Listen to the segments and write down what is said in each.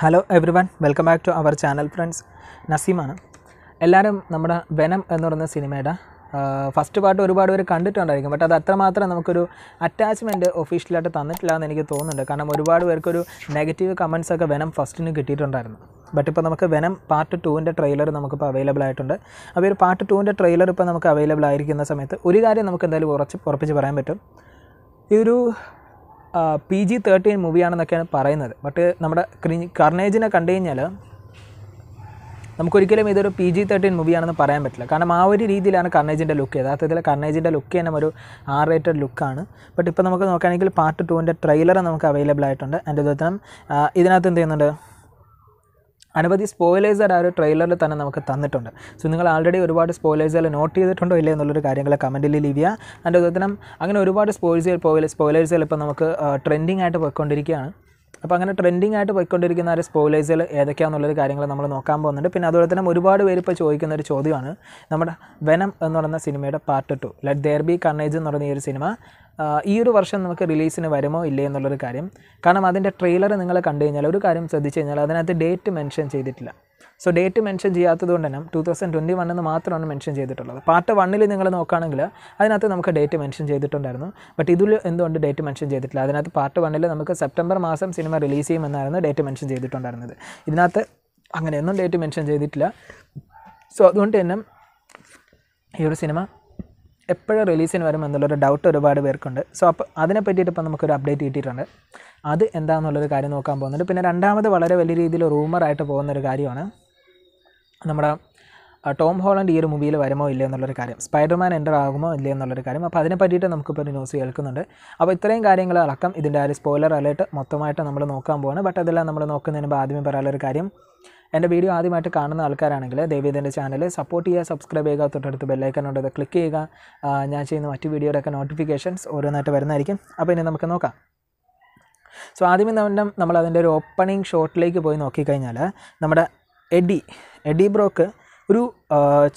Hello everyone welcome back to our channel friends നസീമാണ്. എല്ലാവരും നമ്മുടെ venom എന്ന് പറയുന്ന സിനിമയുടെ ഫസ്റ്റ് പാർട്ട് ഒരുപാട് പേര് കണ്ടിട്ടുണ്ടായിരിക്കും. ബട്ട് അത് അത്രമാത്രം നമുക്കൊരു അറ്റാച്ച്മെന്റ് ഒഫീഷ്യലായിട്ട് തന്നിട്ടില്ല എന്ന് എനിക്ക് തോന്നുന്നുണ്ട്. കാരണം ഒരുപാട് പേർക്കൊരു നെഗറ്റീവ് കമൻസ് ഒക്കെ വെനം ഫസ്റ്റിന് കിട്ടിയിട്ടുണ്ടായിരുന്നു. ബട്ട് ഇപ്പോൾ നമുക്ക് വെനം പാർട്ട് ടുവിന്റെ ട്രെയിലർ നമുക്കിപ്പോൾ അവൈലബിൾ ആയിട്ടുണ്ട്. അപ്പോൾ ഒരു പാർട്ട് ടുവിന്റെ ട്രെയിലർ ഇപ്പോൾ നമുക്ക് അവൈലബിൾ ആയിരിക്കുന്ന സമയത്ത് ഒരു കാര്യം നമുക്ക് എന്തായാലും ഉറച്ച് ഉറപ്പിച്ച് പറയാൻ പറ്റും. ഇതൊരു പി ജി തേർട്ടീൻ മൂവിയാണെന്നൊക്കെയാണ് പറയുന്നത്. ബട്ട് നമ്മുടെ കർണേജിനെ കണ്ടു കഴിഞ്ഞാൽ നമുക്കൊരിക്കലും ഇതൊരു പി ജി തേർട്ടീൻ മൂവിയാണെന്ന് പറയാൻ പറ്റില്ല. കാരണം ആ ഒരു രീതിയിലാണ് കർണേജിന്റെ ലുക്ക് യഥാർത്ഥത്തിൽ കർണേജിന്റെ ലുക്ക് തന്നെ ഒരു ആർ റേറ്റഡ് ലുക്കാണ് ബട്ട് ഇപ്പോൾ നമുക്ക് നോക്കുകയാണെങ്കിൽ പാർട്ട് ടുവിന്റെ ട്രെയിലർ നമുക്ക് അവൈലബിൾ ആയിട്ടുണ്ട്. അതിന്റെ ഉദാഹരണം ഇതിനകത്ത് എന്ത് ചെയ്യുന്നുണ്ട്? അനവധി സ്പോയിലേഴ്സ് ആ ഒരു ട്രെയിലറിൽ തന്നെ നമുക്ക് തന്നിട്ടുണ്ട്. സോ നിങ്ങൾ ആൾറെഡി ഒരുപാട് സ്പോയിലേഴ്സുകൾ നോട്ട് ചെയ്തിട്ടുണ്ടോ ഇല്ലേ എന്നുള്ളൊരു കാര്യങ്ങൾ കമന്റിൽ ലീവ് ചെയ്യുക. അതിന്റെ ഉദാഹരണം അങ്ങനെ ഒരുപാട് സ്പോയിൽസ് സ്പോയിലേഴ്സുകൾ ഇപ്പോൾ നമുക്ക് ട്രെൻഡിങ് ആയിട്ട് പോയിക്കൊണ്ടിരിക്കുകയാണ്. അപ്പോൾ അങ്ങനെ ട്രെൻഡിങ് ആയിട്ട് പോയിക്കൊണ്ടിരിക്കുന്ന ഒരു സ്പോയിലേഴ്സുകൾ ഏതൊക്കെയാണെന്നുള്ളൊരു കാര്യങ്ങൾ നമ്മൾ നോക്കാൻ പോകുന്നുണ്ട്. പിന്നെ അതുപോലെ തന്നെ ഒരുപാട് പേര് ഇപ്പോൾ ചോദിക്കുന്ന ഒരു ചോദ്യമാണ് നമ്മുടെ വെനം എന്ന് പറയുന്ന സിനിമയുടെ part two let there be carnage എന്ന് പറയുന്ന ഈ ഒരു സിനിമ ഈ ഒരു വർഷം നമുക്ക് റിലീസിന് വരുമോ ഇല്ലേ എന്നുള്ളൊരു കാര്യം. കാരണം അതിന്റെ ട്രെയിലർ നിങ്ങൾ കണ്ടു കഴിഞ്ഞാൽ ഒരു കാര്യം ശ്രദ്ധിച്ചു കഴിഞ്ഞാൽ അതിനകത്ത് ഡേറ്റ് മെൻഷൻ ചെയ്തിട്ടില്ല. സോ ഡേറ്റ് മെൻഷൻ ചെയ്യാത്തത് കൊണ്ട് തന്നെ ടു തൗസൻഡ് ട്വന്റി വൺ മാത്രമാണ് മെൻഷൻ ചെയ്തിട്ടുള്ളത്. പാർട്ട് വണ്ണിൽ നിങ്ങൾ നോക്കുകയാണെങ്കിൽ അതിനകത്ത് നമുക്ക് ഡേറ്റ് മെൻഷൻ ചെയ്തിട്ടുണ്ടായിരുന്നു. ബട്ട് ഇതിൽ എന്തുകൊണ്ട് ഡേറ്റ് മെൻഷൻ ചെയ്തിട്ടില്ല? അതിനകത്ത് പാർട്ട് വണ്ണിൽ നമുക്ക് സെപ്റ്റംബർ മാസം സിനിമ റിലീസ് ചെയ്യുമെന്നായിരുന്നു ഡേറ്റ് മെൻഷൻ ചെയ്തിട്ടുണ്ടായിരുന്നത്. ഇതിനകത്ത് അങ്ങനെയൊന്നും ഡേറ്റ് മെൻഷൻ ചെയ്തിട്ടില്ല. സോ അതുകൊണ്ട് തന്നെ ഈ ഒരു സിനിമ എപ്പോഴും റിലീസിന് വരും എന്നുള്ളൊരു ഡൗട്ട് ഒരുപാട് പേർക്കുണ്ട്. സോ അപ്പോൾ അതിനെ പറ്റിയിട്ട് ഇപ്പോൾ നമുക്കൊരു അപ്ഡേറ്റ് കിട്ടിയിട്ടുണ്ട്. അത് എന്താണെന്നുള്ളൊരു കാര്യം നോക്കാൻ പോകുന്നുണ്ട്. പിന്നെ രണ്ടാമത് വളരെ വലിയ രീതിയിൽ റൂമറായിട്ട് പോകുന്നൊരു കാര്യമാണ്. നമ്മുടെ ടോം ഹോളണ്ട് ഈ ഒരു മൂവിയിൽ വരുമോ ഇല്ലേ എന്നുള്ളൊരു കാര്യം. സ്പൈഡർമാൻ എന്റർ ആകുമോ ഇല്ലേ എന്നുള്ളൊരു കാര്യം. അപ്പോൾ അതിനെ പറ്റിയിട്ട് നമുക്കിപ്പോൾ ഒരു ന്യൂസ് കേൾക്കുന്നുണ്ട്. അപ്പോൾ ഇത്രയും കാര്യങ്ങൾ അടക്കം ഇതിന്റെ ആ ഒരു സ്പോയിലർ അലേർട്ട് മൊത്തമായിട്ട് നമ്മൾ നോക്കാൻ പോവാണ്. ബട്ട് അതെല്ലാം നമ്മൾ നോക്കുന്നതിന് മുമ്പ് ആദ്യമേ പറയാനുള്ളൊരു കാര്യം എന്റെ വീഡിയോ ആദ്യമായിട്ട് കാണുന്ന ആൾക്കാരാണെങ്കിൽ ദയവേദി എന്റെ ചാനൽ സപ്പോർട്ട് ചെയ്യുക സബ്സ്ക്രൈബ് ചെയ്യുക തൊട്ടടുത്ത് ബെല്ലൈക്കൺ ഉണ്ടത് ക്ലിക്ക് ചെയ്യുക. ഞാൻ ചെയ്യുന്ന മറ്റ് വീഡിയോയുടെയൊക്കെ നോട്ടിഫിക്കേഷൻസ് ഓരോന്നായിട്ട് വരുന്നതായിരിക്കും. അപ്പോൾ ഇനി നമുക്ക് നോക്കാം. സോ ആദ്യമേ നമ്മൾ നമ്മൾ അതിന്റെ ഒരു ഓപ്പണിംഗ് ഷോട്ടിലേക്ക് പോയി നോക്കിക്കഴിഞ്ഞാൽ നമ്മുടെ എഡി എഡി ബ്രോക്ക് ഒരു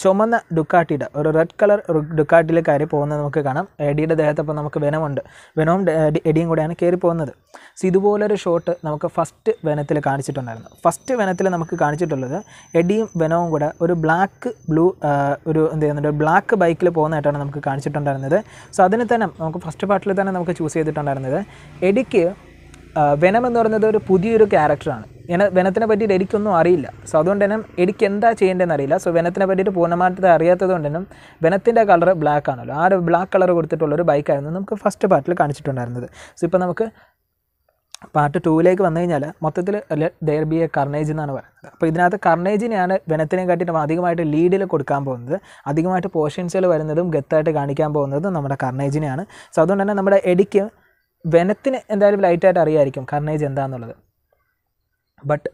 ചുമന്ന ഡുക്കാട്ടിയുടെ ഒരു റെഡ് കളർ ഡുക്കാട്ടിയിൽ കയറി പോകുന്നത് നമുക്ക് കാണാം. എഡിയുടെ ദേഹത്തപ്പം നമുക്ക് വെനമുണ്ട്. വെനവും എഡിയും കൂടെയാണ് കയറി പോകുന്നത്. സോ ഇതുപോലൊരു ഷോട്ട് നമുക്ക് ഫസ്റ്റ് വെനത്തിൽ കാണിച്ചിട്ടുണ്ടായിരുന്നു. ഫസ്റ്റ് വെനത്തിൽ നമുക്ക് കാണിച്ചിട്ടുള്ളത് എഡിയും വെനവും കൂടെ ഒരു ബ്ലാക്ക് ബ്ലൂ ഒരു എന്ത് ചെയ്യുന്നുണ്ട് ബ്ലാക്ക് ബൈക്കിൽ പോകുന്നതായിട്ടാണ് നമുക്ക് കാണിച്ചിട്ടുണ്ടായിരുന്നത്. സോ അതിന് തന്നെ നമുക്ക് ഫസ്റ്റ് പാർട്ടിൽ തന്നെ നമുക്ക് ചൂസ് ചെയ്തിട്ടുണ്ടായിരുന്നത് എഡിക്ക് വെനം എന്ന് പറയുന്നത് ഒരു പുതിയൊരു ക്യാരക്ടറാണ് വെനത്തിനെ പറ്റിയിട്ട് എനിക്കൊന്നും അറിയില്ല. സോ അതുകൊണ്ട് തന്നെ എനിക്ക് എന്താ ചെയ്യേണ്ടതെന്ന് അറിയില്ല സോ വനത്തിനെ പറ്റിയിട്ട് പൂർണമായിട്ട് അറിയാത്തത് കൊണ്ട് തന്നെ വനത്തിന്റെ കളർ ബ്ലാക്ക് ആണല്ലോ. ആ ഒരു ബ്ലാക്ക് കളർ കൊടുത്തിട്ടുള്ള ഒരു ബൈക്കായിരുന്നു നമുക്ക് ഫസ്റ്റ് പാർട്ടിൽ കാണിച്ചിട്ടുണ്ടായിരുന്നത്. സോ ഇപ്പോൾ നമുക്ക് പാർട്ട് ടൂവിലേക്ക് വന്നു കഴിഞ്ഞാൽ മൊത്തത്തിൽ ദയർ ബി എ കർണേജ് എന്നാണ് പറയുന്നത്. അപ്പോൾ ഇതിനകത്ത് കർണേജിനെയാണ് വനത്തിനെ കാട്ടിയിട്ട് അധികമായിട്ട് ലീഡിൽ കൊടുക്കാൻ പോകുന്നത്. അധികമായിട്ട് പോർഷൻസിൽ വരുന്നതും ഗത്തായിട്ട് കാണിക്കാൻ പോകുന്നതും നമ്മുടെ കർണേജിനെയാണ് സോ അതുകൊണ്ട് തന്നെ നമ്മുടെ എഡിക്ക് വനത്തിന് എന്തായാലും ലൈറ്റായിട്ട് അറിയായിരിക്കും കർണേജ് എന്താണെന്നുള്ളത് ബട്ട്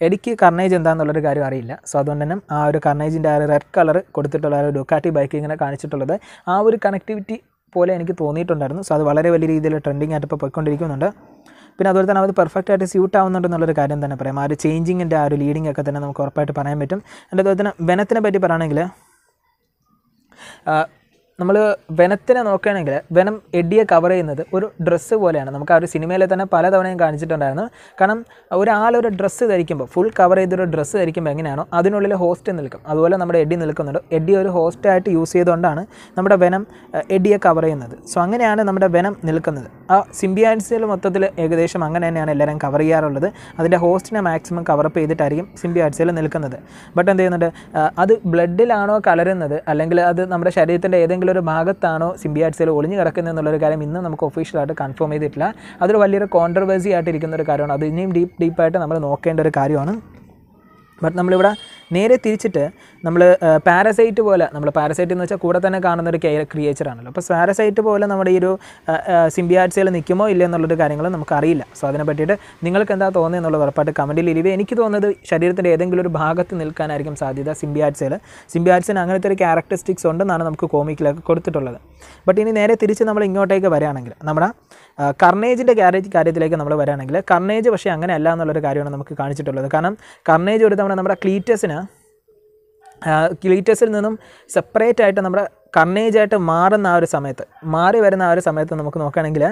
എനിക്ക് കർണേജ് എന്താണെന്നുള്ളൊരു കാര്യം അറിയില്ല. സോ അതുകൊണ്ട് തന്നെ ആ ഒരു കർണേജിന്റെ ആ ഒരു റെഡ് കളർ കൊടുത്തിട്ടുള്ള ആ ഒരു ഡുക്കാട്ടി ബൈക്ക് ഇങ്ങനെ കാണിച്ചിട്ടുള്ളത് ആ ഒരു കണക്ടിവിറ്റി പോലെ എനിക്ക് തോന്നിയിട്ടുണ്ടായിരുന്നു. സോ അത് വളരെ വലിയ രീതിയിൽ ട്രെൻഡിങ് ആയിട്ട് ഇപ്പോൾ പോയിക്കൊണ്ടിരിക്കുന്നുണ്ട്. പിന്നെ അതുപോലെ തന്നെ അത് പെർഫെക്റ്റ് ആയിട്ട് സ്യൂട്ട് ആവുന്നുണ്ടെന്നുള്ളൊരു കാര്യം തന്നെ പറയാം. ആ ഒരു ചേഞ്ചിങ്ങിന്റെ ആ ഒരു ലീഡിംഗ് ഒക്കെ തന്നെ നമുക്ക് ഉറപ്പായിട്ട് പറയാൻ പറ്റും. എന്റെ അതുപോലെ തന്നെ വനത്തിനെ പറ്റി പറയുകയാണെങ്കിൽ നമ്മൾ വെനത്തിനെ നോക്കുകയാണെങ്കിൽ വെനം എഡിയെ കവർ ചെയ്യുന്നത് ഒരു ഡ്രസ്സ് പോലെയാണ്. നമുക്ക് ആ ഒരു സിനിമയിൽ തന്നെ പലതവണയും കാണിച്ചിട്ടുണ്ടായിരുന്നു. കാരണം ഒരാളൊരു ഡ്രസ്സ് ധരിക്കുമ്പോൾ ഫുൾ കവർ ചെയ്തൊരു ഡ്രസ്സ് ധരിക്കുമ്പോൾ എങ്ങനെയാണോ അതിനുള്ളിൽ ഹോസ്റ്റ് നിൽക്കും. അതുപോലെ നമ്മുടെ എഡി നിൽക്കുന്നുണ്ട്. എഡി ഒരു ഹോസ്റ്റായിട്ട് യൂസ് ചെയ്തുകൊണ്ടാണ് നമ്മുടെ വെനം എഡിയെ കവർ ചെയ്യുന്നത്. സോ അങ്ങനെയാണ് നമ്മുടെ വെനം നിൽക്കുന്നത്. ആ സിംബിയാൻസിൽ മൊത്തത്തിൽ ഏകദേശം അങ്ങനെ തന്നെയാണ് എല്ലാവരും കവർ ചെയ്യാറുള്ളത്. അതിന്റെ ഹോസ്റ്റിനെ മാക്സിമം കവറപ്പ് ചെയ്തിട്ടായിരിക്കും സിംബിയാൻസിൽ നിൽക്കുന്നത്. ബട്ട് എന്ത് ചെയ്യുന്നുണ്ട്? അത് ബ്ലഡിലാണോ കലരുന്നത്? അല്ലെങ്കിൽ അത് നമ്മുടെ ശരീരത്തിന്റെ ഏതെങ്കിലും ഏതെങ്കിലും ഒരു ഭാഗത്താണോ സിംബിയാറ്റ്സിൽ ഒളിഞ്ഞു കിടക്കുന്നത് എന്നുള്ളൊരു കാര്യം ഇന്ന് നമുക്ക് ഒഫീഷ്യലായിട്ട് കൺഫേം ചെയ്തിട്ടില്ല. അതൊരു വലിയൊരു കോൺട്രവേഴ്സി ആയിട്ടിരിക്കുന്ന ഒരു കാര്യമാണ്. അത് ഇനിയും ഡീപ്പ് ഡീപ്പായിട്ട് നമ്മൾ നോക്കേണ്ട ഒരു കാര്യമാണ്. ബട്ട് നമ്മളിവിടെ നേരെ തിരിച്ചിട്ട് നമ്മൾ പാരസൈറ്റ് പോലെ നമ്മൾ പാരസൈറ്റ് എന്ന് വെച്ചാൽ കൂടെ തന്നെ കാണുന്ന ഒരു ക്രിയേച്ചർ ആണല്ലോ. അപ്പോൾ പാരസൈറ്റ് പോലെ നമ്മുടെ ഈ ഒരു സിംബിയാറ്റ്സിൽ നിൽക്കുമോ ഇല്ല എന്നുള്ളൊരു കാര്യങ്ങൾ നമുക്കറിയില്ല. സോ അതിനെ പറ്റിയിട്ട് നിങ്ങൾക്ക് എന്താ തോന്നുന്നത് എന്നുള്ളത് ഉറപ്പായിട്ട് കമന്റിൽ ഇരിവേ. എനിക്ക് തോന്നുന്നത് ശരീരത്തിന്റെ ഏതെങ്കിലും ഒരു ഭാഗത്ത് നിൽക്കാനായിരിക്കും സാധ്യത സിംബിയാറ്റ്സിൽ സിംബിയാറ്റ്സിന് അങ്ങനത്തെ ഒരു ക്യാരക്ടറിസ്റ്റിക്സ് ഉണ്ടെന്നാണ് നമുക്ക് കോമിക്കിലൊക്കെ കൊടുത്തിട്ടുള്ളത്. ബട്ട് ഇനി നേരെ തിരിച്ച് നമ്മൾ ഇങ്ങോട്ടേക്ക് വരികയാണെങ്കിൽ നമ്മുടെ കർണേജിന്റെ കാര്യ കാര്യത്തിലേക്ക് നമ്മൾ വരികയാണെങ്കിൽ കർണേജ് പക്ഷേ അങ്ങനെ അല്ല എന്നുള്ളൊരു കാര്യമാണ് നമുക്ക് കാണിച്ചിട്ടുള്ളത്. കാരണം കർണേജ് ഒരു തവണ നമ്മുടെ ക്ലീറ്റസിന് ക്ലീറ്റസിൽ നിന്നും സെപ്പറേറ്റ് ആയിട്ട് നമ്മുടെ കർണേജായിട്ട് മാറുന്ന ആ ഒരു സമയത്ത് മാറി വരുന്ന ആ ഒരു സമയത്ത് നമുക്ക് നോക്കുകയാണെങ്കിൽ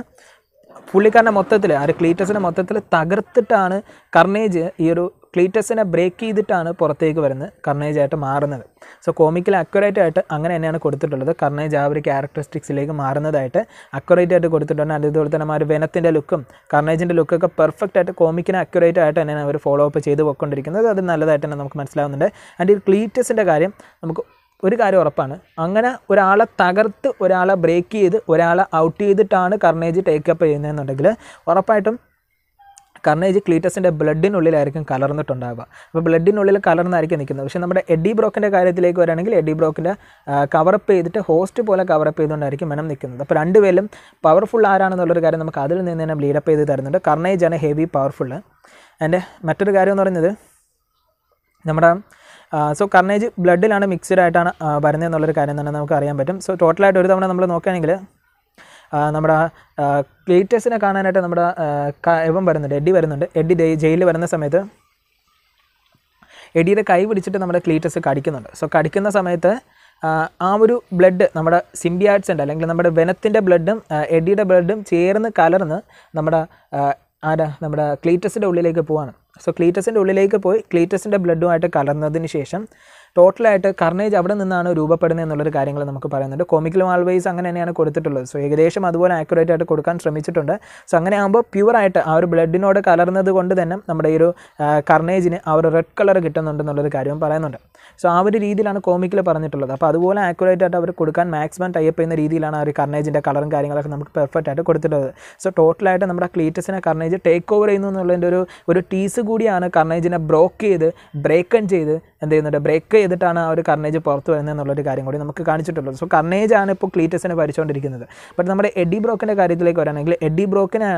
പുള്ളിക്കാരന്റെ മൊത്തത്തിൽ ആ ഒരു ക്ലീറ്റസിന്റെ മൊത്തത്തിൽ തകർത്തിട്ടാണ് കർണേജ് ഈ ഒരു ക്ലീറ്റസിനെ ബ്രേക്ക് ചെയ്തിട്ടാണ് പുറത്തേക്ക് വരുന്നത് കർണേജ് ആയിട്ട് മാറുന്നത്. സോ കോമിക്കൽ അക്യുറേറ്റ് ആയിട്ട് അങ്ങനെ തന്നെയാണ് കൊടുത്തിട്ടുള്ളത്. കർണേജ് ആ ഒരു ക്യാരക്ടറിസ്റ്റിക്സിലേക്ക് മാറുന്നതായിട്ട് അക്യുറേറ്റ് ആയിട്ട് കൊടുത്തിട്ടുണ്ട്. അതുപോലെ തന്നെ ആ ഒരു വെനത്തിന്റെ ലുക്കും കർണേജിന്റെ ലുക്കൊക്കെ പെർഫെക്റ്റ് ആയിട്ട് കോമിക്കിനെ അക്യുറേറ്റ് ആയിട്ട് തന്നെയാണ് അവർ ഫോളോ അപ്പ് ചെയ്ത് പോയിക്കൊണ്ടിരിക്കുന്നത്. അത് നല്ലതായിട്ട് തന്നെ നമുക്ക് മനസ്സിലാവുന്നുണ്ട്. ആൻഡ് ഈ ക്ലീറ്റസിന്റെ കാര്യം നമുക്ക് ഒരു കാര്യം ഉറപ്പാണ്. അങ്ങനെ ഒരാളെ തകർത്ത് ഒരാളെ ബ്രേക്ക് ചെയ്ത് ഒരാളെ ഔട്ട് ചെയ്തിട്ടാണ് കർണേജ് ടേക്കപ്പ് ചെയ്യുന്നതെന്നുണ്ടെങ്കിൽ ഉറപ്പായിട്ടും കർണേജ് ക്ലീറ്റസിന്റെ ബ്ലഡിനുള്ളിലായിരിക്കും കലർന്നിട്ടുണ്ടാവുക. അപ്പോൾ ബ്ലഡിനുള്ളിൽ കലർന്നായിരിക്കും നിൽക്കുന്നത്. പക്ഷേ നമ്മുടെ എഡി ബ്രോക്കിന്റെ കാര്യത്തിലേക്ക് വരാണെങ്കിൽ എഡി ബ്രോക്കിന്റെ കവറപ്പ് ചെയ്തിട്ട് ഹോസ്റ്റ് പോലെ കവറപ്പ് ചെയ്തുകൊണ്ടായിരിക്കും മെനം നിൽക്കുന്നത്. അപ്പോൾ രണ്ടുപേരും പവർഫുൾ ആരാണെന്നുള്ളൊരു കാര്യം നമുക്ക് അതിൽ നിന്ന് തന്നെ ലീഡപ്പ് ചെയ്ത് തരുന്നുണ്ട്. കർണേജ് ആണ് ഹെവി പവർഫുൾ എന്റെ മറ്റൊരു കാര്യം എന്ന് പറയുന്നത് നമ്മുടെ സോ കർണേജ് ബ്ലഡിലാണ് മിക്സ്ഡ് ആയിട്ടാണ് വരുന്നത് എന്നുള്ളൊരു കാര്യം തന്നെ നമുക്ക് അറിയാൻ പറ്റും. സോ ടോട്ടലായിട്ട് ഒരു തവണ നമ്മൾ നോക്കുകയാണെങ്കിൽ നമ്മുടെ ക്ലീറ്റസിനെ കാണാനായിട്ട് നമ്മുടെ ഇവൻ വരുന്നുണ്ട് എഡി വരുന്നുണ്ട്. എഡി ജയിലിൽ വരുന്ന സമയത്ത് എഡിയുടെ കൈ പിടിച്ചിട്ട് നമ്മുടെ ക്ലീറ്റസ് കടിക്കുന്നുണ്ട്. സോ കടിക്കുന്ന സമയത്ത് ആ, ഒരു ബ്ലഡ് നമ്മുടെ സിംബിയാറ്റ്സ് ഉണ്ട് അല്ലെങ്കിൽ നമ്മുടെ വെനത്തിന്റെ ബ്ലഡും എഡിയുടെ ബ്ലഡും ചേർന്ന് കലർന്ന് നമ്മുടെ ആരാ നമ്മുടെ ക്ലീറ്റസിന്റെ ഉള്ളിലേക്ക് പോവാണ്. സോ ക്ലീറ്റസിന്റെ ഉള്ളിലേക്ക് പോയി ക്ലീറ്റസിന്റെ ബ്ലഡുമായിട്ട് കലർന്നതിന് ശേഷം ടോട്ടലായിട്ട് കർണേജ് അവിടെ നിന്നാണ് രൂപപ്പെടുന്നത് എന്നുള്ളൊരു കാര്യങ്ങൾ നമുക്ക് പറയുന്നുണ്ട്. കോമിക്കൽ ആൾവേസ് അങ്ങനെ തന്നെയാണ് കൊടുത്തിട്ടുള്ളത്. സോ ഏകദേശം അതുപോലെ ആക്യുറേറ്റ് ആയിട്ട് കൊടുക്കാൻ ശ്രമിച്ചിട്ടുണ്ട്. സോ അങ്ങനെ ആകുമ്പോൾ പ്യുവറായിട്ട് ആ ഒരു ബ്ലഡിനോട് കലർന്നത് കൊണ്ട് തന്നെ നമ്മുടെ ഈ ഒരു കർണേജിന് ആ ഒരു റെഡ് കളർ കിട്ടുന്നുണ്ടെന്നുള്ളൊരു കാര്യം പറയുന്നുണ്ട്. സോ ആ ഒരു രീതിയിലാണ് കോമിക്കിൽ പറഞ്ഞിട്ടുള്ളത്. അപ്പോൾ അതുപോലെ ആക്യുറേറ്റ് ആയിട്ട് അവർ കൊടുക്കാൻ മാക്സിമം ടൈപ്പ് ചെയ്യുന്ന രീതിയിലാണ് ആ ഒരു കർണേജിന്റെ കളറും കാര്യങ്ങളൊക്കെ നമുക്ക് പെർഫെക്റ്റ് ആയിട്ട് കൊടുത്തിട്ടുള്ളത്. സോ ടോട്ടലായിട്ട് നമ്മുടെ ക്ലീറ്റസിനെ കർണേജ് ടേക്ക് ഓവർ ചെയ്യുന്നു എന്നുള്ളതിന്റെ ഒരു ഒരു ടീസ് കൂടിയാണ് കർണേജിനെ ബ്രോക്ക് ചെയ്ത് ബ്രേക്കൺ ചെയ്ത് എന്ത് ചെയ്യുന്നുണ്ട് ബ്രേക്ക് ചെയ്തിട്ടാണ് ആ ഒരു കർണേജ് പുറത്ത് വരുന്നത് എന്നുള്ളൊരു കാര്യം കൂടി നമുക്ക് കാണിച്ചിട്ടുള്ളത്. സോ കർണേജ് ആണ് ഇപ്പോൾ ക്ലീറ്റസിനെ ഭരിച്ചുകൊണ്ടിരിക്കുന്നത് ബട്ട് നമ്മുടെ എഡി ബ്രോക്കിന്റെ കാര്യത്തിലേക്ക് വരാണെങ്കിൽ എഡി ബ്രോക്കിനെ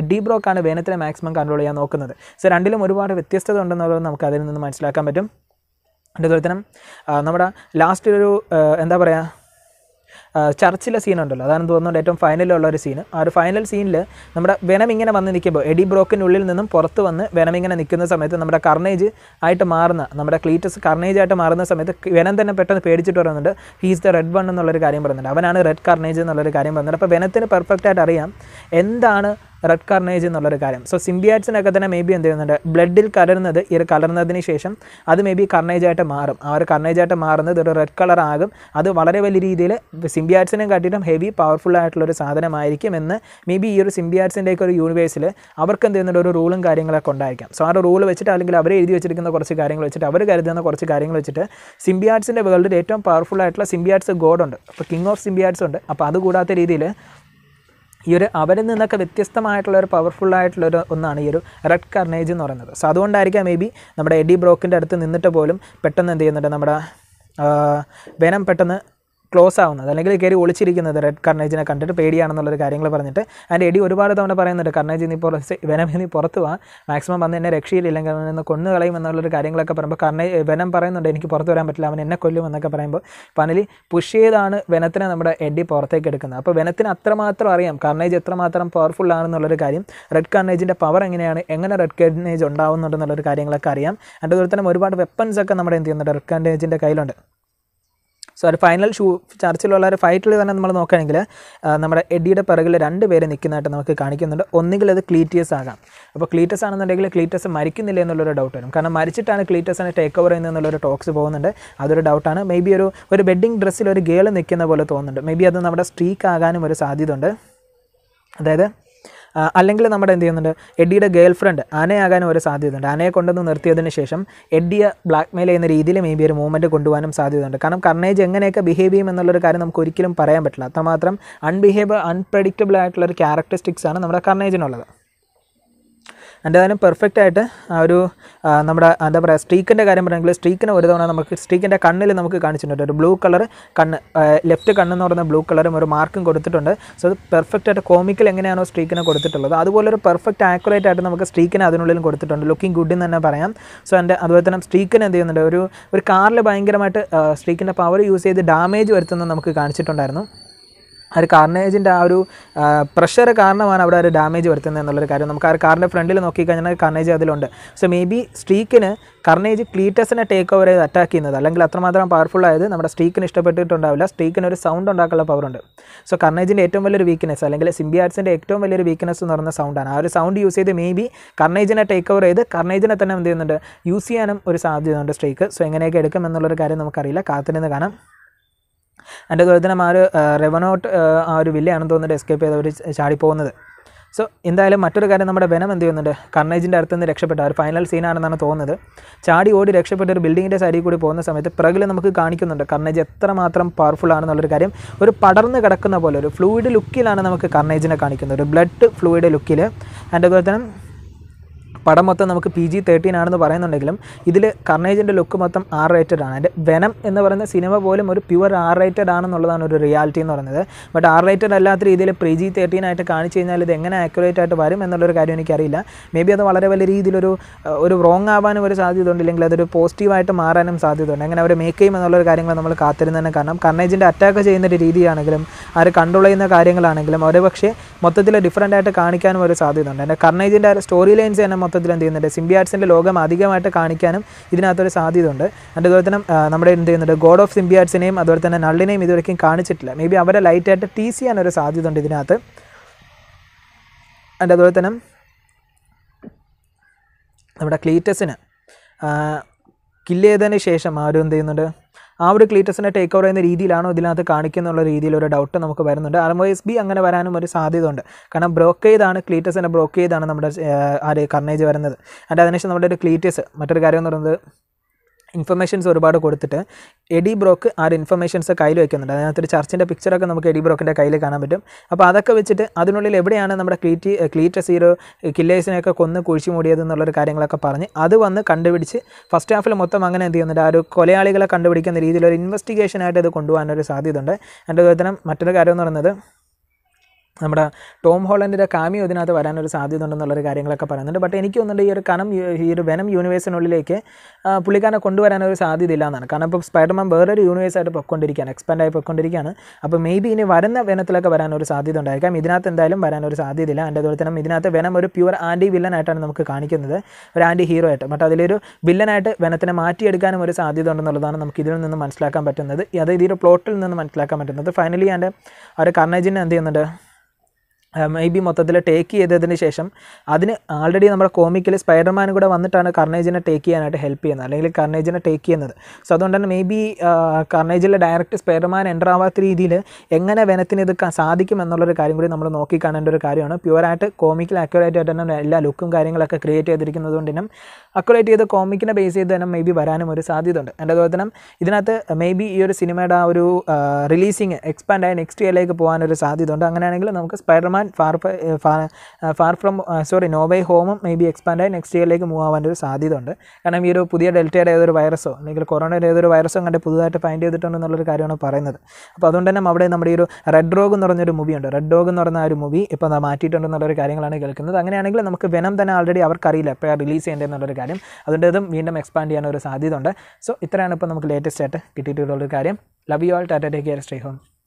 എഡി ബ്രോക്കാണ് വേനത്തിനെ മാക്സിമം കൺട്രോൾ ചെയ്യാൻ നോക്കുന്നത്. സോ രണ്ടിലും ഒരുപാട് വ്യത്യസ്തത ഉണ്ടെന്നുള്ളത് നമുക്ക് അതിൽ നിന്ന് മനസ്സിലാക്കാൻ പറ്റും. അതുപോലെ തന്നെ നമ്മുടെ ലാസ്റ്റ് ഒരു എന്താ പറയുക ചർച്ചിലെ സീനുണ്ടല്ലോ അതാണ് തോന്നുന്നത് ഏറ്റവും ഫൈനലിലുള്ള ഒരു സീൻ ആ ഒരു ഫൈനൽ സീനിൽ നമ്മുടെ വെനം ഇങ്ങനെ വന്ന് നിൽക്കുമ്പോൾ എഡി ബ്രോക്കിനുള്ളിൽ നിന്നും പുറത്ത് വന്ന് വെനം ഇങ്ങനെ നിൽക്കുന്ന സമയത്ത് നമ്മുടെ കർണേജ് ആയിട്ട് മാറുന്ന നമ്മുടെ ക്ലീറ്റസ് കർണേജ് ആയിട്ട് മാറുന്ന സമയത്ത് വെനം തന്നെ പെട്ടെന്ന് പേടിച്ചിട്ട് പറയുന്നുണ്ട് ഹീസ് ദ റെഡ് വൺ എന്നുള്ളൊരു കാര്യം പറയുന്നുണ്ട്. അവനാണ് റെഡ് കർണേജ് എന്നുള്ളൊരു കാര്യം പറയുന്നുണ്ട്. അപ്പോൾ വെനത്തിന് പെർഫെക്റ്റ് ആയിട്ട് അറിയാം എന്താണ് റെഡ് കർണേജ് എന്നുള്ളൊരു കാര്യം. സോ സിംബിയാറ്റ്സിനൊക്കെ തന്നെ മേ ബി എന്ത് ചെയ്യുന്നുണ്ട്? ബ്ലഡിൽ കലരുന്നത് ഈ കലർന്നതിന് ശേഷം അത് മേ ബി കർണേജായിട്ട് മാറും. ആ ഒരു കർണേജായിട്ട് മാറുന്നത് ഒരു റെഡ് കളർ ആകും. അത് വളരെ വലിയ രീതിയിൽ സിംബിയാറ്റ്സിനെ കാട്ടിയിട്ടും ഹെവി പവർഫുൾ ആയിട്ടുള്ളൊരു സാധനമായിരിക്കും എന്ന് മേ ബി ഈ ഒരു സിംബിയാറ്റ്സിന്റെയൊക്കെ ഒരു യൂണിവേഴ്സിൽ അവർക്ക് എന്ത് ചെയ്യുന്നുണ്ട്? ഒരു റൂളും കാര്യങ്ങളൊക്കെ ഉണ്ടായിരിക്കാം. സോ ആ ഒരു റൂൾ വെച്ചിട്ട് അല്ലെങ്കിൽ അവർ എഴുതി വെച്ചിരിക്കുന്ന കുറച്ച് കാര്യങ്ങൾ വെച്ചിട്ട് അവർ കരുതുന്ന കുറച്ച് കാര്യങ്ങൾ വെച്ചിട്ട് സിംബിയാറ്റ്സിന്റെ വേൾഡിൽ ഏറ്റവും പവർഫുൾ ആയിട്ടുള്ള സിംബിയാറ്റ്സ് ഗോഡ് ഉണ്ട്. അപ്പോൾ കിങ് ഓഫ് സിംബിയാറ്റ്സ് ഉണ്ട്. അപ്പോൾ അതുകൂടാത്ത രീതിയിൽ ഈ ഒരു അവരിൽ നിന്നൊക്കെ വ്യത്യസ്തമായിട്ടുള്ള ഒരു പവർഫുൾ ആയിട്ടുള്ള ഒരു ഒന്നാണ് ഈ ഒരു റെഡ് കർണേജ് എന്ന് പറയുന്നത്. സോ അതുകൊണ്ടായിരിക്കാം മേ ബി നമ്മുടെ എഡി ബ്രോക്കിന്റെ അടുത്ത് നിന്നിട്ട് പോലും പെട്ടെന്ന് എന്ത് ചെയ്യുന്നുണ്ട്? നമ്മുടെ വേനം പെട്ടെന്ന് ക്ലോസ് ആവുന്നത് അല്ലെങ്കിൽ കയറി ഒളിച്ചിരിക്കുന്നത് റെഡ് കർണേജിനെ കണ്ടിട്ട് പേടിയാണെന്നുള്ളൊരു കാര്യങ്ങൾ പറഞ്ഞിട്ട് അതിന്റെ എഡി ഒരുപാട് തവണ പറയുന്നുണ്ട് കർണേജ് നീ പുറത്ത് വെനം നീ പുറത്തു വാ. മാക്സിമം വന്ന് എന്നെ രക്ഷയില്ലെങ്കിൽ അവൻ എന്നെ കൊന്നു കളയും എന്നുള്ളൊരു കാര്യങ്ങളൊക്കെ പറയുമ്പോൾ കർണേജ് വെനം പറയുന്നുണ്ട് എനിക്ക് പുറത്ത് വരാൻ പറ്റില്ല അവൻ എന്നെ കൊല്ലും എന്നൊക്കെ പറയുമ്പോൾ. ഫൈനലി പുഷ് ചെയ്താണ് വെനത്തിനെ നമ്മുടെ എഡി പുറത്തേക്ക് എടുക്കുന്നത്. അപ്പോൾ വെനത്തിന് അത്രമാത്രം അറിയാം കർണേജ് എത്രമാത്രം പവർഫുൾ ആണെന്നുള്ളൊരു കാര്യം. റെഡ് കർണേജിന്റെ പവർ എങ്ങനെയാണ് എങ്ങനെ റെഡ് കർണേജ് ഉണ്ടാവുന്നുണ്ടെന്നുള്ളൊരു കാര്യങ്ങളൊക്കെ അറിയാം. അതുപോലെ തന്നെ ഒരുപാട് വെപ്പൺസ് ഒക്കെ നമ്മുടെ എന്ത് ചെയ്യുന്നുണ്ട് റെഡ് കർണേജിന്റെ കയ്യിലുണ്ട്. സോ ഒരു ഫൈനൽ ഷൂ ചർച്ചിലുള്ള ഒരു ഫൈറ്റിൽ തന്നെ നമ്മൾ നോക്കുകയാണെങ്കിൽ നമ്മുടെ എഡിയുടെ പിറകിൽ രണ്ട് പേര് നിൽക്കുന്നതായിട്ട് നമുക്ക് കാണിക്കുന്നുണ്ട്. ഒന്നുകിൽ അത് ക്ലീറ്റിയസ് ആകാം. അപ്പോൾ ക്ലീറ്റസ് ആണെന്നുണ്ടെങ്കിൽ ക്ലീറ്റസ് മരിക്കുന്നില്ല എന്നുള്ളൊരു ഡൗട്ട് വരും. കാരണം മരിച്ചിട്ടാണ് ക്ലീറ്റസിനെ ടേക്ക് ഓവർ ചെയ്യുന്നതെന്നുള്ളൊരു ടോക്സ് പോകുന്നുണ്ട്. അതൊരു ഡൗട്ടാണ് മേ ബി ഒരു ഒരു വെഡിങ് ഡ്രസ്സിൽ ഒരു ഗേൾ നിൽക്കുന്ന പോലെ തോന്നുന്നുണ്ട്. മേ ബി അത് നമ്മുടെ സ്ട്രീക്ക് ആകാനും ഒരു സാധ്യത ഉണ്ട് അതായത് അല്ലെങ്കിൽ നമ്മുടെ എന്ത് ചെയ്യുന്നുണ്ട്? എഡ്ഡിയുടെ ഗേൾ ഫ്രണ്ട് അനയാകാനും ഒരു സാധ്യതയുണ്ട്. ആനയെ കൊണ്ടുവന്ന് നിർത്തിയതിന് ശേഷം എഡ്ഡിയെ ബ്ലാക്ക് മെയിൽ ചെയ്യുന്ന രീതിയിൽ മേ ബി ഒരു മൂവ്മെന്റ് കൊണ്ടുപോകാനും സാധ്യതയുണ്ട്. കാരണം കർണേജ് എങ്ങനെയൊക്കെ ബിഹേവ് ചെയ്യും എന്നുള്ളൊരു കാര്യം നമുക്ക് ഒരിക്കലും പറയാൻ പറ്റില്ല. അത്രമാത്രം അൺബിഹേവ് അൺപ്രഡിക്റ്റബിൾ ആയിട്ടുള്ള ഒരു ക്യാരക്ടറിസ്റ്റിക്സ് ആണ് നമ്മുടെ കർണേജിനുള്ളത്. എന്തായാലും പെർഫെക്റ്റ് ആയിട്ട് ഒരു നമ്മുടെ എന്താ പറയുക സ്ട്രീക്കിന്റെ കാര്യം പറയുകയാണെങ്കിൽ സ്ട്രീക്കിന് ഒരു തവണ നമുക്ക് സ്ട്രീക്കിന്റെ കണ്ണിൽ നമുക്ക് കാണിച്ചിട്ടുണ്ട്. ഒരു ബ്ലൂ കളർ കണ്ണ് ലെഫ്റ്റ് കണ്ണെന്ന് പറയുന്ന ബ്ലൂ കളറും ഒരു മാർക്കും കൊടുത്തിട്ടുണ്ട്. സോ അത് പെർഫെക്റ്റ് ആയിട്ട് കോമിക്കൽ എങ്ങനെയാണോ സ്ട്രീക്കിനെ കൊടുത്തിട്ടുള്ളത് അതുപോലെ ഒരു പെർഫെക്റ്റ് ആക്യുറേറ്റ് ആയിട്ട് നമുക്ക് സ്ട്രീക്കിന് അതിനുള്ളിലും കൊടുത്തിട്ടുണ്ട്. ലുക്കിംഗ് ഗുഡ് എന്ന് തന്നെ പറയാം. സോ എന്റെ അതുപോലെ തന്നെ സ്ട്രീക്കിന് എന്ത് ചെയ്യുന്നുണ്ട് ഒരു ഒരു കാറിൽ ഭയങ്കരമായിട്ട് സ്ട്രീക്കിന്റെ പവർ യൂസ് ചെയ്ത് ഡാമേജ് വരുത്തുന്നത് നമുക്ക് കാണിച്ചിട്ടുണ്ടായിരുന്നു. ആ ഒരു കാർണേജിന്റെ ആ ഒരു പ്രഷർ കാരണമാണ് അവിടെ ഒരു ഡാമേജ് വരുത്തുന്നത് എന്നുള്ളൊരു കാര്യം. നമുക്ക് ആ ഒരു കാറിന്റെ ഫ്രണ്ടിൽ നോക്കിക്കഴിഞ്ഞാൽ കർണേജ് അതിലുണ്ട്. സോ മേ ബി സ്ട്രീക്കിന് കർണേജ് ക്ലീറ്റസിനെ ടേക്ക് ഓവർ ചെയ്ത് അറ്റാക്ക് ചെയ്യുന്നത് അല്ലെങ്കിൽ അത്രമാത്രം പവർഫുൾ ആയത് നമ്മുടെ സ്ട്രീക്കിന് ഇഷ്ടപ്പെട്ടിട്ടുണ്ടാവില്ല. സ്ട്രീക്കിന് ഒരു സൗണ്ട് ഉണ്ടാക്കാനുള്ള പവറുണ്ട് സോ കർണേജിന്റെ ഏറ്റവും വലിയൊരു വീക്ക്നെസ് അല്ലെങ്കിൽ സിംബിയാർസിന്റെ ഏറ്റവും വലിയൊരു വീക്ക്നെസ് എന്ന് പറയുന്ന സൗണ്ടാണ് ആ ഒരു സൗണ്ട് യൂസ് ചെയ്ത് മേ ബി കർണേജിനെ ടേക്ക് ഓവർ ചെയ്ത് കർണേജിനെ തന്നെ എന്ത് ചെയ്യുന്നുണ്ട്? യൂസ് ചെയ്യാനും ഒരു സാധ്യതയുണ്ട് സ്ട്രീക്ക് സോ എങ്ങനെയൊക്കെ എടുക്കും എന്നുള്ളൊരു കാര്യം നമുക്കറിയില്ല. കാത്തിരുന്ന് കാണാം. അതിന്റെ അതുപോലെ ആ ഒരു റെവനോട്ട് ആ ഒരു വില്ലയാണെന്ന് തോന്നിട്ട് എസ്കേപ്പ് ചെയ്ത് അവർ ചാടിപ്പോകുന്നത്. സോ എന്തായാലും മറ്റൊരു കാര്യം നമ്മുടെ വെനം എന്ത് ചെയ്യുന്നുണ്ട്? കർണേജിന്റെ അടുത്ത് നിന്ന് രക്ഷപ്പെട്ട. ഒരു ഫൈനൽ സീനാണെന്നാണ് തോന്നുന്നത്. ചാടി ഓടി രക്ഷപ്പെട്ട ഒരു ബിൽഡിങ്ങിന്റെ സൈഡിൽ കൂടി പോകുന്ന സമയത്ത് പ്രകിൽ നമുക്ക് കാണിക്കുന്നുണ്ട്. കർണേജ് എത്രമാത്രം പവർഫുൾ ആണെന്നുള്ളൊരു കാര്യം. ഒരു പടർന്ന് കിടക്കുന്ന പോലെ ഒരു ഫ്ലൂയിഡ് ലുക്കിലാണ് നമുക്ക് കർണേജിനെ കാണിക്കുന്നത്. ഒരു ബ്ലഡ് ഫ്ലൂയിഡ് ലുക്കിൽ അതിന്റെ അതുപോലെ തന്നെ പടം മൊത്തം നമുക്ക് പി ജി തേർട്ടീൻ ആണെന്ന് പറയുന്നുണ്ടെങ്കിലും ഇതിൽ കർണേജിന്റെ ലുക്ക് മൊത്തം ആർ റേറ്റഡ് ആണ്. അതിന്റെ വെനം എന്ന് പറയുന്ന സിനിമ പോലും ഒരു പ്യുവർ ആർ റേറ്റഡ് ആണെന്നുള്ളതാണ് ഒരു റിയാലിറ്റി എന്ന് പറയുന്നത്. ബട്ട് ആർ റേറ്റഡ് അല്ലാത്ത രീതിയിൽ പ്രീ ജി തേർട്ടീൻ ആയിട്ട് കാണിച്ചു കഴിഞ്ഞാൽ ഇത് എങ്ങനെ ആക്യുറേറ്റ് ആയിട്ട് വരും എന്നുള്ളൊരു കാര്യം എനിക്കറിയില്ല. മേ ബി അത് വളരെ വലിയ രീതിയിലൊരു ഒരു റോങ് ആവാനും ഒരു സാധ്യത ഉണ്ട് ഇല്ലെങ്കിൽ അതൊരു പോസിറ്റീവായിട്ട് മാറാനും സാധ്യത സാധ്യതയുണ്ട് അങ്ങനെ അവർ മേക്ക് ചെയ്യും എന്നുള്ളൊരു കാര്യങ്ങൾ നമ്മൾ കാത്തിരുന്ന് തന്നെ കാരണം കർണേജിന്റെ അറ്റാക്ക് ചെയ്യുന്ന ഒരു രീതിയാണെങ്കിലും അവർ കൺട്രോൾ ചെയ്യുന്ന കാര്യങ്ങളാണെങ്കിലും അവരെ പക്ഷേ മൊത്തത്തിൽ ഡിഫറന്റ് ആയിട്ട് കാണിക്കാനും ഒരു സാധ്യതയുണ്ട് എന്റെ കർണേജിന്റെ സ്റ്റോറി ലൈൻസ് തന്നെ മൊത്തത്തിൽ എന്ത് ചെയ്യുന്നുണ്ട്? സിംബിയാർട്സിന്റെ ലോകം അധികമായിട്ട് കാണിക്കാനും ഇതിനകത്തൊരു സാധ്യതയുണ്ട്. അതിന്റെ അതുപോലെ തന്നെ നമ്മുടെ എന്ത് ചെയ്യുന്നുണ്ട്? ഗോഡ് ഓഫ് സിംബിയാർട്സിനെയും അതുപോലെ തന്നെ നള്ളിനെയും ഇതുവരെയും കാണിച്ചിട്ടില്ല. മേ ബി അവരെ ലൈറ്റായിട്ട് ടീസ് ചെയ്യാനൊരു സാധ്യതയുണ്ട് ഇതിനകത്ത്. അതിന്റെ അതുപോലെ തന്നെ നമ്മുടെ ക്ലീറ്റസിന് കില്ല് ചെയ്തതിന് ശേഷം ആരും എന്ത് ചെയ്യുന്നുണ്ട്? ആ ഒരു ക്ലീറ്റസിനെ ടേക്ക് ഓവർ ചെയ്യുന്ന രീതിയിലാണോ ഇതിനകത്ത് കാണിക്കുന്നുള്ള രീതിയിൽ ഒരു ഡൗട്ട് നമുക്ക് വരുന്നുണ്ട്. ആർ എസ് ബി അങ്ങനെ വരാനും ഒരു സാധ്യത ഉണ്ട് കാരണം ബ്രോക്ക് ചെയ്താണ് ക്ലീറ്റസിനെ ബ്രോക്ക് ചെയ്താണ് നമ്മുടെ ആര് കർണേജ് വരുന്നത്. അതിന്റെ അതിനുശേഷം നമ്മുടെ ഒരു ക്ലീറ്റസ് മറ്റൊരു കാര്യം എന്ന് പറയുന്നത് ഇൻഫർമേഷൻസ് ഒരുപാട് കൊടുത്തിട്ട് എഡി ബ്രോക്ക് ആ ഒരു ഇൻഫർമേഷൻസ് കയ്യിൽ വെക്കുന്നുണ്ട്. അതിനകത്തൊരു ചർച്ചിന്റെ പിക്ചറൊക്കെ നമുക്ക് എഡി ബ്രോക്കിന്റെ കയ്യിൽ കാണാൻ പറ്റും. അപ്പോൾ അതൊക്കെ വെച്ചിട്ട് അതിനുള്ളിൽ എവിടെയാണ് നമ്മുടെ ക്ലീറ്റി ക്ലീറ്റ സീറോ കില്ലേഴ്സിനെയൊക്കെ കൊന്ന് കുഴിച്ചു മൂടിയത് എന്നുള്ളൊരു കാര്യങ്ങളൊക്കെ പറഞ്ഞ് അത് വന്ന് കണ്ടുപിടിച്ച് ഫസ്റ്റ് ഹാഫിൽ മൊത്തം അങ്ങനെ എന്ത് ചെയ്യുന്നുണ്ട്? ആ ഒരു കൊലയാളികളെ കണ്ടുപിടിക്കുന്ന രീതിയിലൊരു ഇൻവെസ്റ്റിഗേഷനായിട്ട് ഇത് കൊണ്ടുപോകാനൊരു സാധ്യതയുണ്ട്. എന്റെ തന്നെ മറ്റൊരു കാര്യം എന്ന് പറയുന്നത് നമ്മുടെ ടോം ഹോളൻഡിന്റെ കാമിയോ ഇതിനകത്ത് വരാനൊരു സാധ്യത ഉണ്ടെന്നുള്ളൊരു കാര്യങ്ങളൊക്കെ പറയുന്നുണ്ട്. ബട്ട് എനിക്ക് തോന്നുന്നുണ്ട് ഈ ഒരു കനം ഈ ഒരു വെനം യൂണിവേഴ്സിനുള്ളിലേക്ക് പുള്ളിക്കാരനെ കൊണ്ടുവരാനൊരു സാധ്യത ഇല്ല എന്നാണ് കാരണം ഇപ്പോൾ സ്പൈഡർമാൻ വേറൊരു യൂണിവേഴ്സായിട്ട് പൊയ്ക്കൊണ്ടിരിക്കുകയാണ് എക്സ്പാൻഡ് ആയി പൊയ്ക്കൊണ്ടിരിക്കുകയാണ്. അപ്പോൾ മേ ബി ഇനി വരുന്ന വെനത്തിലൊക്കെ വരാനൊരു സാധ്യത ഉണ്ടായിരിക്കാം ഇതിനകത്ത് എന്തായാലും വരാനൊരു സാധ്യത ഇല്ല അതിന്റെ അതുപോലെ തന്നെ ഇതിനകത്ത് വെനം ഒരു പ്യുവർ ആന്റി വില്ലനായിട്ടാണ് നമുക്ക് കാണിക്കുന്നത്. ഒരു ആന്റി ഹീറോ ആയിട്ട്. ബട്ട് അതിലൊരു വില്ലനായിട്ട് വെനത്തിനെ മാറ്റിയെടുക്കാനും ഒരു സാധ്യത ഉണ്ടെന്നുള്ളതാണ് നമുക്ക് ഇതിൽ നിന്ന് മനസ്സിലാക്കാൻ പറ്റുന്നത്. അത് ഇതിന്റെ പ്ലോട്ടിൽ നിന്ന് മനസ്സിലാക്കാൻ പറ്റുന്നത്. ഫൈനലി എന്റെ ഒരു കർണേജിനെ എന്ത് ചെയ്യുന്നുണ്ട്? മേ ബി മൊത്തത്തിൽ ടേക്ക് ചെയ്തതിന് ശേഷം അതിന് ആൾറെഡി നമ്മുടെ കോമിക്കിൽ സ്പൈഡർമാൻ കൂടെ വന്നിട്ടാണ് കർണേജിനെ ടേക്ക് ചെയ്യാനായിട്ട് ഹെൽപ്പ് ചെയ്യുന്നത്. അല്ലെങ്കിൽ കർണേജിനെ ടേക്ക് ചെയ്യുന്നത്. സോ അതുകൊണ്ട് തന്നെ മേ ബി കർണേജിലെ ഡയറക്റ്റ് സ്പൈഡർമാൻ എന്റർ ആവാത്ത രീതിയിൽ എങ്ങനെ വെനത്തിന് ഇത് സാധിക്കും എന്നുള്ളൊരു കാര്യം കൂടി നമ്മൾ നോക്കി കാണേണ്ട ഒരു കാര്യമാണ്. പ്യുവറായിട്ട് കോമിക്കിൽ അക്യുറേറ്റ് ആയിട്ട് തന്നെ എല്ലാ ലുക്കും കാര്യങ്ങളൊക്കെ ക്രിയേറ്റ് ചെയ്തിരിക്കുന്നത് കൊണ്ടിനും അക്യുറേറ്റ് ചെയ്ത് കോമിക്കിനെ ബേസ് ചെയ്ത് തന്നെ മേ ബി വരാനും ഒരു സാധ്യത ഉണ്ട് എന്റെ അതുപോലെ ഇതിനകത്ത് മേ ബി ഈ ഒരു സിനിമയുടെ ആ ഒരു റിലീസിങ് എക്സ്പാൻഡ് ആയി നെക്സ്റ്റ് ഇയറിലേക്ക് പോകാനൊരു സാധ്യതയുണ്ട്. അങ്ങനെയാണെങ്കിൽ നമുക്ക് Spiderman far far from sorry no way ഹോമും may be expand ആയി നെക്സ്റ്റ് ഇയറിലേക്ക് മൂവ് ആവാന്റെ ഒരു സാധ്യത ഉണ്ട് കാരണം ഈ ഒരു പുതിയ ഡെൽറ്റയുടെ ഏതൊരു വൈറസോ അല്ലെങ്കിൽ കൊറോണയുടെ ഏതൊരു വൈറസോ കണ്ട് പുതുതായിട്ട് ഫൈൻഡ് ചെയ്തിട്ടുണ്ടെന്നുള്ളൊരു കാര്യമാണ് പറയുന്നത്. അപ്പോൾ അതുകൊണ്ട് തന്നെ അവിടെ നമ്മുടെ ഈ ഒരു റെഡ് ഡോഗ് എന്ന് പറഞ്ഞൊരു മൂവിയുണ്ട് റെഡ് ഡോഗ് എന്ന് പറഞ്ഞ ആ ഒരു മൂവി ഇപ്പോൾ മാറ്റിയിട്ടുണ്ടെന്നുള്ളൊരു കാര്യങ്ങളാണ് കേൾക്കുന്നത്. അങ്ങനെയാണെങ്കിൽ നമുക്ക് വെനം തന്നെ ആൾറെഡി അവർക്കറിയില്ല എപ്പോഴാണ് റിലീസ് ചെയ്യേണ്ടതെന്നുള്ളൊരു കാര്യം. അതുകൊണ്ട് ഇതും വീണ്ടും എക്സ്പാൻഡ് ചെയ്യാൻ ഒരു സാധ്യത സോ ഇത്രയാണ് ഇപ്പോൾ നമുക്ക് ലേറ്റസ്റ്റ് ആയിട്ട് കിട്ടിയിട്ടുള്ളൊരു കാര്യം. Love you all tata take care stay home